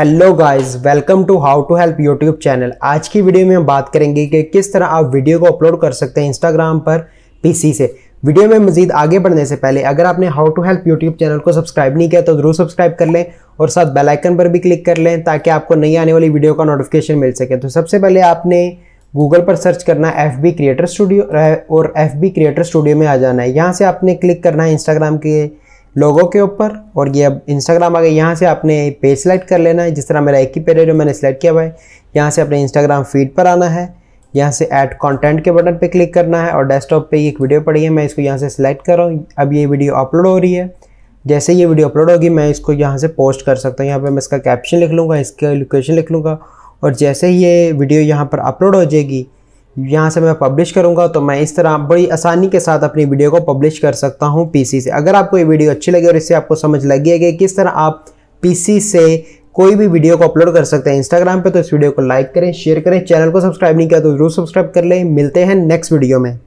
Hello guys welcome to how to help YouTube channel आज की video में हम बात करेंगे कि किस तरह आप वीडियो को अपलोड कर सकते हैं इंस्टाग्राम पर पीसी से। वीडियो में मजीद आगे बढ़ने से पहले, अगर आपने how to help YouTube channel को सब्सक्राइब नहीं किया तो ज़रूर सब्सक्राइब कर लें और साथ बेल आइकन पर भी क्लिक कर लें ताकि आपको नई आने वाली वीडियो का नोटिफिकेशन मिल सके। तो सबसे पहले आपने गूगल पर सर्च करना एफ़ बी क्रिएटर स्टूडियो और एफ़ बी क्रिएटर स्टूडियो में आ जाना है। यहाँ से आपने क्लिक करना है इंस्टाग्राम के लोगों के ऊपर। और ये अब इंस्टाग्राम आ गया यहाँ से आपने पेज सेलेक्ट कर लेना है। जिस तरह मेरा एक ही पेज है जो मैंने सेलेक्ट किया हुआ है। यहाँ से अपने इंस्टाग्राम फ़ीड पर आना है। यहाँ से ऐड कंटेंट के बटन पे क्लिक करना है। और डेस्कटॉप पे एक वीडियो पड़ी है। मैं इसको यहाँ से सिलेक्ट कर रहा हूँ। अब ये वीडियो अपलोड हो रही है। जैसे ये वीडियो अपलोड होगी, मैं इसको यहाँ से पोस्ट कर सकता हूँ। यहाँ पर मैं इसका कैप्शन लिख लूँगा, इसका लोकेशन लिख लूँगा। और जैसे ही ये वीडियो यहाँ पर अपलोड हो जाएगी यहाँ से मैं पब्लिश करूँगा तो मैं इस तरह बड़ी आसानी के साथ अपनी वीडियो को पब्लिश कर सकता हूँ पीसी से। अगर आपको ये वीडियो अच्छी लगी और इससे आपको समझ लगी है कि किस तरह आप पीसी से कोई भी वीडियो को अपलोड कर सकते हैं इंस्टाग्राम पे तो इस वीडियो को लाइक करें शेयर करें चैनल को सब्सक्राइब नहीं किया तो ज़रूर सब्सक्राइब कर लें। मिलते हैं नेक्स्ट वीडियो में।